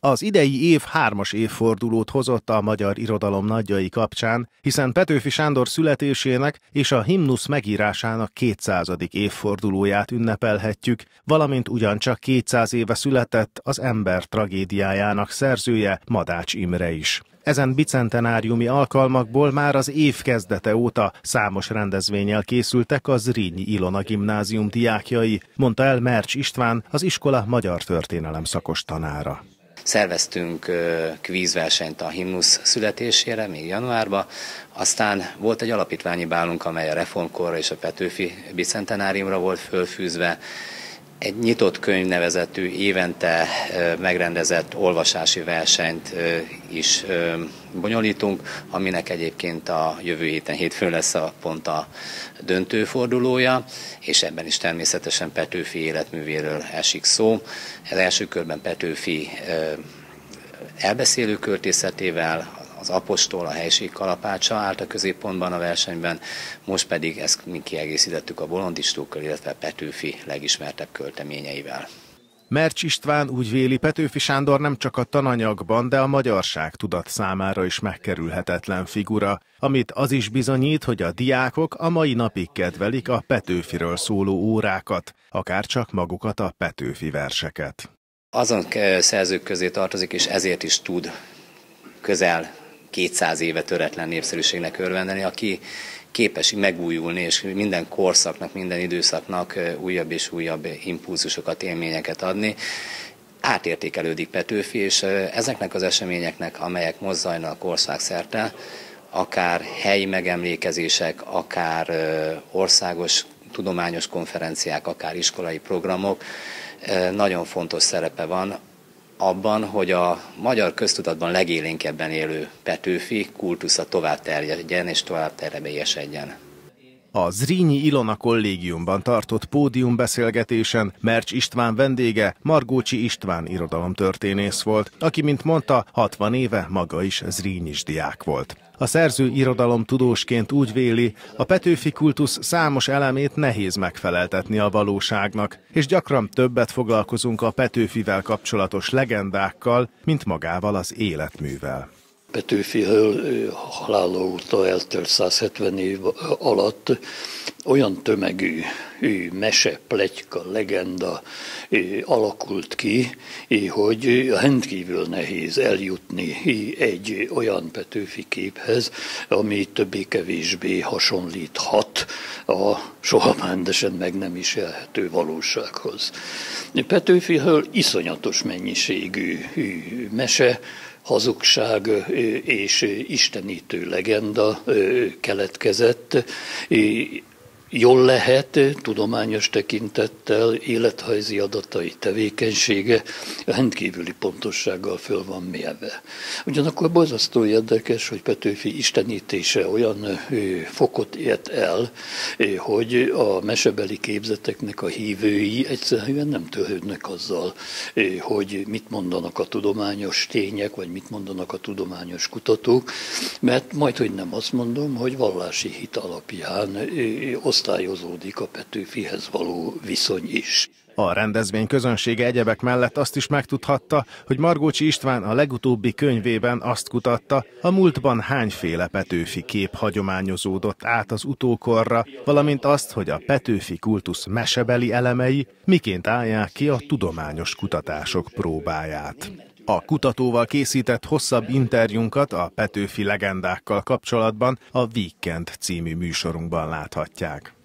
Az idei év hármas évfordulót hozott a magyar irodalom nagyjai kapcsán, hiszen Petőfi Sándor születésének és a himnusz megírásának 200. évfordulóját ünnepelhetjük, valamint ugyancsak 200 éve született az ember tragédiájának szerzője Madács Imre is. Ezen bicentenáriumi alkalmakból már az év kezdete óta számos rendezvényel készültek az Rínyi Ilona gimnázium diákjai, mondta el Mercs István, az iskola magyar történelem szakos tanára. Szerveztünk kvízversenyt a himnusz születésére, még januárban, aztán volt egy alapítványi bálunk, amely a reformkorra és a Petőfi bicentenáriumra volt fölfűzve, egy nyitott könyv nevezetű évente megrendezett olvasási versenyt is bonyolítunk, aminek egyébként a jövő héten hétfőn lesz a pont a döntőfordulója, és ebben is természetesen Petőfi életművéről esik szó. Ez első körben Petőfi elbeszélő költészetével, az apostol, a helység kalapácsa állt a középpontban a versenyben, most pedig ezt mi kiegészítettük a bolondistókkal, illetve Petőfi legismertebb költeményeivel. Mercs István úgy véli, Petőfi Sándor nem csak a tananyagban, de a magyarság tudat számára is megkerülhetetlen figura, amit az is bizonyít, hogy a diákok a mai napig kedvelik a Petőfiről szóló órákat, akár csak magukat a Petőfi verseket. Azon szerzők közé tartozik, és ezért is tud közel 200 éve töretlen népszerűségnek örvendeni, aki képes megújulni, és minden korszaknak, minden időszaknak újabb és újabb impulzusokat, élményeket adni. Átértékelődik Petőfi, és ezeknek az eseményeknek, amelyek mozzajnak ország szerte, akár helyi megemlékezések, akár országos tudományos konferenciák, akár iskolai programok, nagyon fontos szerepe van abban, hogy a magyar köztudatban legélénkebben élő Petőfi kultusza tovább terjedjen és tovább terebélyesedjen. A Zrínyi Ilona kollégiumban tartott pódiumbeszélgetésen Mercs István vendége Margócsi István irodalomtörténész volt, aki, mint mondta, 60 éve maga is Zrínyi diák volt. A szerző irodalom tudósként úgy véli, a Petőfi kultusz számos elemét nehéz megfeleltetni a valóságnak, és gyakran többet foglalkozunk a Petőfivel kapcsolatos legendákkal, mint magával az életművel. Petőfi halála óta eltelt 170 év alatt olyan tömegű mese, pletyka, legenda alakult ki, hogy rendkívül nehéz eljutni egy olyan Petőfi képhez, ami többé-kevésbé hasonlíthat a soha rendesen meg nem is élhető valósághoz. Petőfiről iszonyatos mennyiségű mese, hazugság és istenítő legenda keletkezett, jól lehet tudományos tekintettel élethajzi adatai tevékenysége rendkívüli pontossággal föl van mérve. Ugyanakkor borzasztó érdekes, hogy Petőfi istenítése olyan fokot ért el, hogy a mesebeli képzeteknek a hívői egyszerűen nem törődnek azzal, hogy mit mondanak a tudományos tények, vagy mit mondanak a tudományos kutatók, mert majd, hogy nem azt mondom, hogy vallási hit alapján osztályozódik a Petőfihez való viszony is. A rendezvény közönsége egyebek mellett azt is megtudhatta, hogy Margócsi István a legutóbbi könyvében azt kutatta, a múltban hányféle Petőfi kép hagyományozódott át az utókorra, valamint azt, hogy a Petőfi kultusz mesebeli elemei miként állják ki a tudományos kutatások próbáját. A kutatóval készített hosszabb interjúnkat a Petőfi legendákkal kapcsolatban a Weekend című műsorunkban láthatják.